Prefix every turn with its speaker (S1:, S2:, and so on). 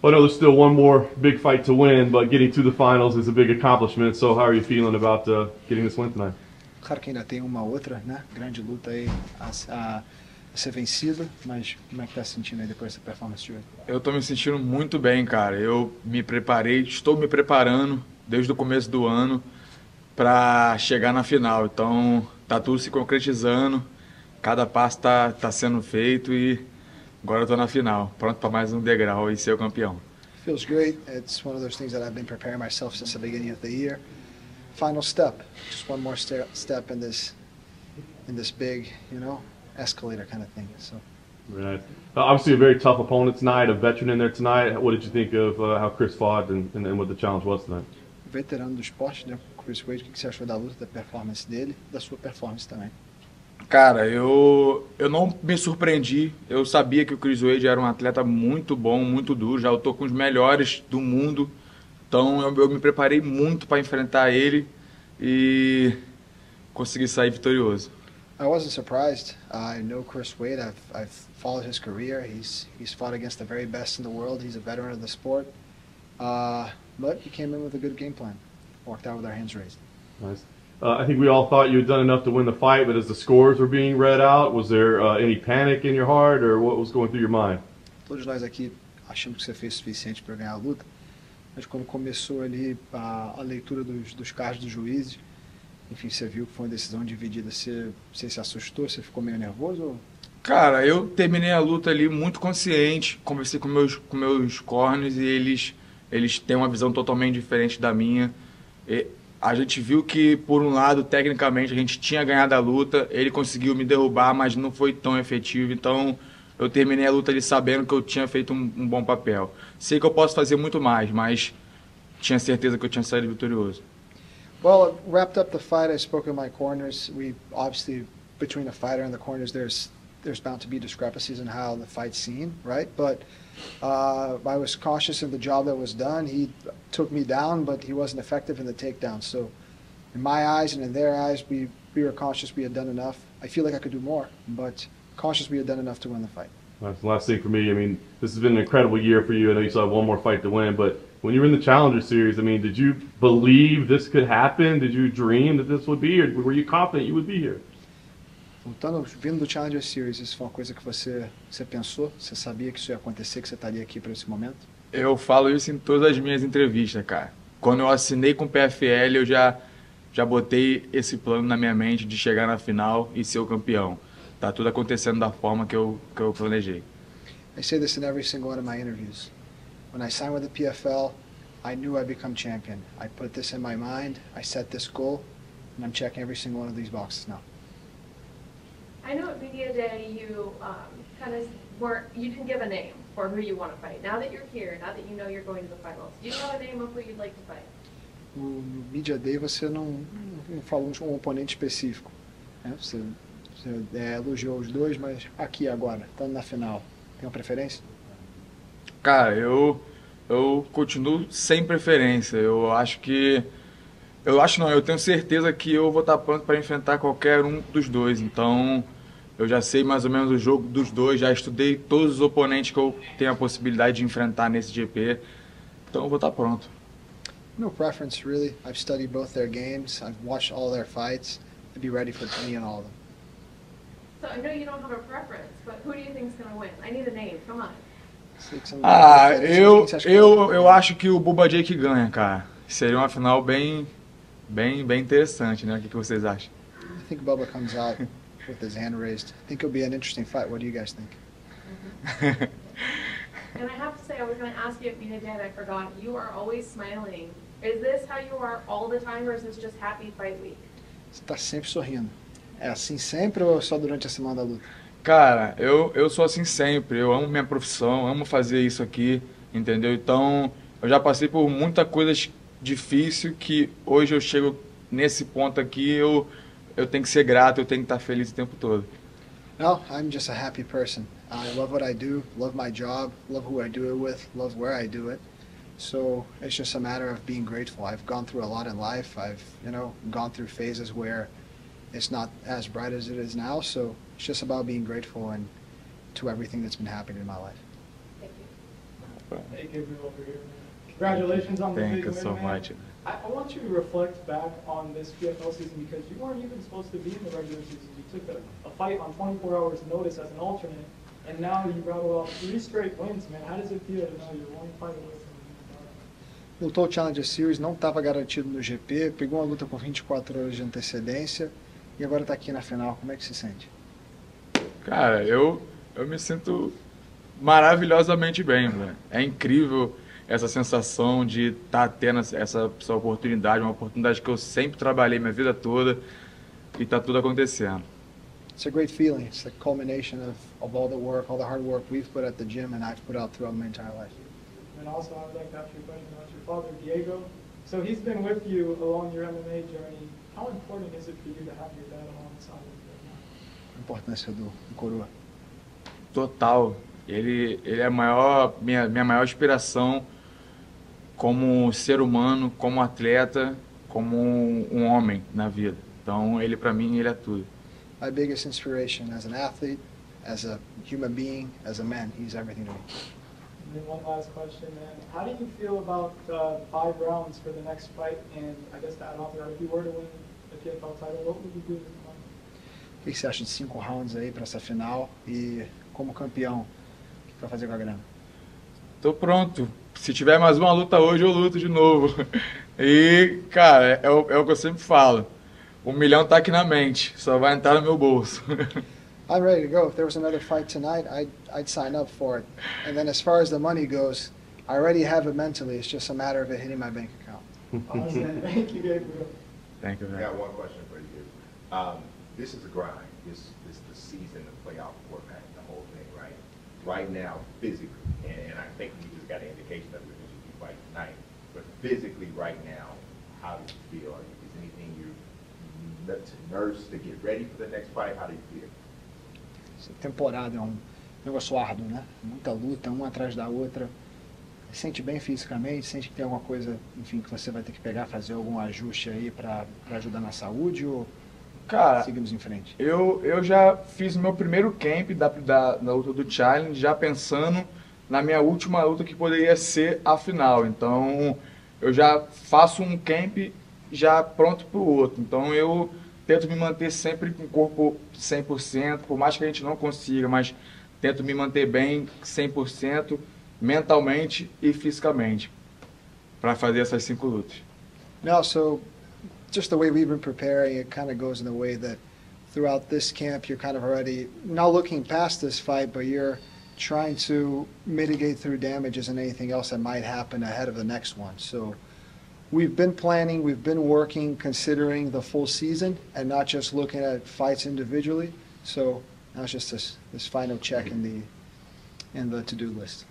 S1: I know there's still one more big fight to win, but getting to the finals is a big accomplishment. So how are you feeling about uh, getting this win tonight?
S2: Claro que ainda tem uma outra, né? Grande luta aí a, a, a ser vencida, mas como é que tá se sentindo aí depois dessa performance de hoje?
S3: Eu tô me sentindo muito bem, cara. Eu me preparei, estou me preparando desde o começo do ano para chegar na final. Então, tá tudo se concretizando. Cada passo tá, tá sendo feito e agora eu tô na final, pronto para mais um degrau e ser o campeão.
S2: Feels great. It's one of those things that I've been preparing myself since the beginning of the year. Final step, just one more step step in this in this big, you know, escalator kind of thing. So.
S1: Right. Uh, obviously, a very tough opponent tonight, a veteran in there tonight. What did you think of uh, how Chris fought and, and, and what the challenge was tonight?
S2: Veterano do esporte, né? Chris Wade, o que você achou da luta, da performance dele, da sua performance também?
S3: Cara, eu, eu não me surpreendi. Eu sabia que o Chris Wade era um atleta muito bom, muito duro. Já eu tô com os melhores do mundo. Então eu, eu me preparei muito para enfrentar ele e consegui sair vitorioso.
S2: I wasn't surprised. I know Chris Wade. I've, I've followed his career. He's he's fought against the very best in the world. He's a veteran of the sport. Uh, but he came in with a good game plan. Walked out with our hands raised.
S1: Nice. Uh, I think we all thought you had done enough to win the fight, but as the scores were being read out, was there uh, any panic in your heart, or what was going through your mind?
S2: Todos nós aqui achamos que você fez o suficiente para ganhar a luta, mas quando começou ali a, a leitura dos, dos cards dos juízes, enfim, você viu que foi uma decisão dividida. Você, você se assustou? Você ficou meio nervoso? Ou...
S3: Cara, eu terminei a luta ali muito consciente, conversei com meus com meus corners e eles eles têm uma visão totalmente diferente da minha. E a gente viu que, por um lado, tecnicamente, a gente tinha ganhado a luta, ele conseguiu me derrubar, mas não foi tão efetivo. Então, eu terminei a luta ali sabendo que eu tinha feito um, um bom papel. Sei que eu posso fazer muito mais, mas tinha certeza que eu tinha saído vitorioso.
S2: Well, wrapped up the fight. I spoke with my corners. We obviously between the fighter and the corners, there's there's bound to be discrepancies in how the fight's seen, right? But uh, I was cautious in the job that was done. He took me down, but he wasn't effective in the takedown. So, in my eyes and in their eyes, we, we were cautious we had done enough. I feel like I could do more, but cautious we had done enough to win the fight.
S1: That's the last thing for me. I mean, this has been an incredible year for you. I know you still have one more fight to win, but when you were in the Challenger Series, I mean, did you believe this could happen? Did you dream that this would be, or were you confident you would be here?
S2: Voltando, vindo do Challenger Series, isso foi uma coisa que você, você pensou? Você sabia que isso ia acontecer, que você estaria aqui para esse momento?
S3: Eu falo isso em todas as minhas entrevistas, cara. Quando eu assinei com o PFL, eu já, já botei esse plano na minha mente de chegar na final e ser o campeão. Tá tudo acontecendo da forma que eu, que eu planejei.
S2: I say this in every single one of my interviews. When I signed with the PFL, I knew I'd become champion. I put this in my mind, I set this goal, and I'm checking every single one of these boxes now.
S4: I know at media day you um, kind of were you didn't give a name for who you want to fight. Now that you're here, now that you know you're going to the finals, do you have a name of who you'd like to fight?
S2: No Media Day você não, não falou um oponente específico. Né? Você, você é, elogiou os dois, mas aqui agora, estando na final, tem uma preferência?
S3: Cara, eu, eu continuo sem preferência. Eu acho que. Eu acho não, eu tenho certeza que eu vou estar pronto para enfrentar qualquer um dos dois. Então, eu já sei mais ou menos o jogo dos dois, já estudei todos os oponentes que eu tenho a possibilidade de enfrentar nesse GP. Então, eu vou estar pronto.
S2: No preference, really. I've studied both their games. I've watched all their fights. I'd be ready for any and all of them.
S4: So I know you don't have a preference, but who do you think's going to win? I need a name. Come on.
S2: Sei que você não tem
S3: Ah,
S2: preferência,
S3: eu,
S2: quem você acha que
S3: eu, eu acho que o Bubba Jake ganha, cara. Seria uma final bem, bem, bem interessante, né? O que, que vocês acham?
S2: I think Bubba comes out with his hand raised. I think it'll be an interesting fight. What do you guys think?
S4: And I have to say, I was going to ask you at media day, and I forgot. You are always smiling. Is this how you are all the time, or is this just happy fight week?
S2: Você tá sempre sorrindo. É assim sempre ou só durante a semana da luta?
S3: Cara, eu, eu sou assim sempre. Eu amo minha profissão, amo fazer isso aqui, entendeu? Então, eu já passei por muita coisa difícil que hoje eu chego nesse ponto aqui, eu, eu tenho que ser grato, eu tenho que estar feliz o tempo todo.
S2: No, I'm just a happy person. I love what I do, love my job, love who I do it with, love where I do it. So it's just a matter of being grateful. I've gone through a lot in life. I've, you know, gone through phases where it's not as bright as it is now. So it's just about being grateful and to everything that's been happening in my life.
S4: Thank you.
S5: Hey, Gabriel over here. Congratulations on the
S3: Thank you so much.
S5: I, I want you to reflect back on this PFL season because you weren't even supposed to be in the regular season. You took a, a fight on 24 hours notice as an alternate, and now you rattled off three straight wins, man. How does it feel to know you're one fight away from the
S2: Lutou o Challenger Series, não estava garantido no GP, pegou uma luta com 24 horas de antecedência e agora está aqui na final. Como é que se sente?
S3: Cara, eu, eu me sinto maravilhosamente bem, velho. É incrível essa sensação de estar tendo essa, essa oportunidade, uma oportunidade que eu sempre trabalhei minha vida toda e tá tudo acontecendo.
S2: It's a great feeling. It's the culmination of, of all the work, all the hard work we've put at the gym and I've put out throughout my entire life.
S5: And also, I would like to ask you a question about your father, Diego. So he's been with you along your MMA journey. How important is it for you to have your dad alongside of you right now?
S2: A importância do, do Coroa.
S3: Total. Ele, ele é a maior, minha, minha maior inspiração como ser humano, como atleta, como um homem na vida. Então, ele para mim, ele é tudo.
S2: My biggest inspiration as an athlete, as a human being, as a man, he's everything to me.
S5: And then one last question, man. How do you feel about uh, five rounds for the next fight? And I guess to add on that, if you were to win the PFL title, what would you do with the money?
S2: O que que você acha de cinco rounds aí para essa final? E como campeão, o que vai fazer com a grana?
S3: Tô pronto. Se tiver mais uma luta hoje, eu luto de novo. E, cara, é, o- é o que eu sempre falo. Um milhão tá aqui na mente, só vai entrar no meu bolso.
S2: I'm ready to go. If there was another fight tonight, I'd, I'd sign up for it. And then as far as the money goes, I already have it mentally. It's just a matter of it hitting my bank account.
S5: Awesome. Thank you, Gabriel.
S3: Thank you,
S6: I
S3: velho.
S6: got one question for you. Um, this is a grind. This, this is the season, the playoff format, right? Now, physically, and, and I think we just got an indication of it because you fight tonight, but physically right now, how do you feel? Is anything you n- to nurse to get ready for the next fight? How do you feel?
S2: Essa temporada é um negócio árduo, né? Muita luta, uma atrás da outra. Sente bem fisicamente? Sente que tem alguma coisa, enfim, que você vai ter que pegar, fazer algum ajuste aí para ajudar na saúde ou
S3: Cara,
S2: seguimos em frente?
S3: Eu, eu já fiz meu primeiro camp da, da, da luta do Challenge, já pensando na minha última luta que poderia ser a final. Então, eu já faço um camp já pronto para o outro. Então, eu tento me manter sempre com o corpo 100%, por mais que a gente não consiga, mas tento me manter bem 100%, mentalmente e fisicamente, para fazer essas cinco lutas.
S2: No, so just the way we've been preparing, it kind of goes in the way that throughout this camp, you're kind of already not looking past this fight, but you're trying to mitigate through damages and anything else that might happen ahead of the next one. So we've been planning, we've been working, considering the full season and not just looking at fights individually. So now it's just this, this final check in the in the to-do list.